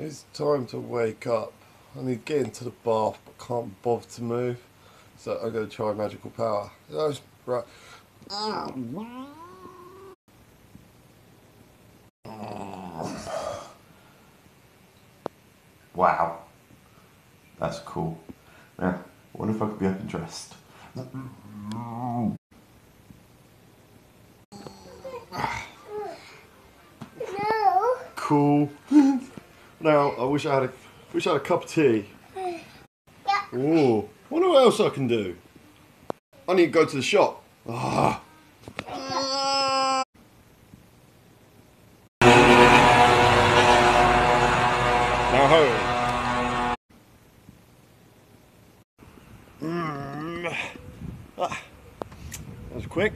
It's time to wake up. I need to get into the bath, but can't bother to move. So I'm going to try magical power. That's right. Wow. That's cool. Now, I wonder if I could be up and dressed. No. Cool. Now I wish I had a wish I had a cup of tea. Oh, wonder what else I can do. I need to go to the shop. Ah. Now hurry. Mm. Ah. That was quick.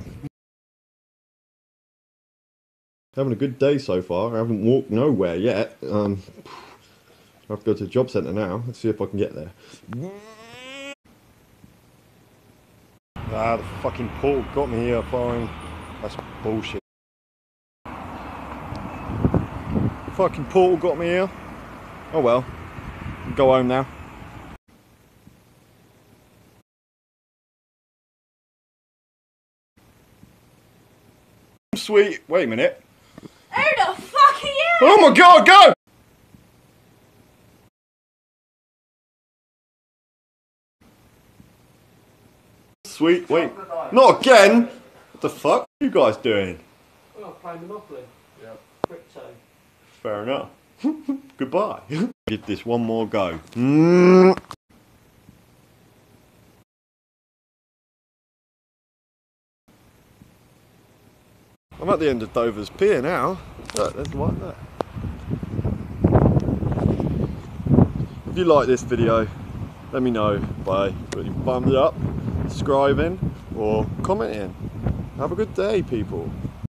Having a good day so far. I haven't walked nowhere yet. Um, I have to go to the job centre now. Let's see if I can get there. Ah, the fucking portal got me here fine. That's bullshit. Fucking portal got me here. Oh well. Go home now. Sweet. Wait a minute. Who the fuck are you? Oh my god, go! Sweet, wait. Not again! What the fuck are you guys doing? Oh, playing Monopoly. Yeah. Crypto. Fair enough. Goodbye. Give this one more go. Mm. I'm at the end of Dover's Pier now. Look, there's one there. If you like this video, let me know by putting thumbs up, subscribing, or commenting. Have a good day, people.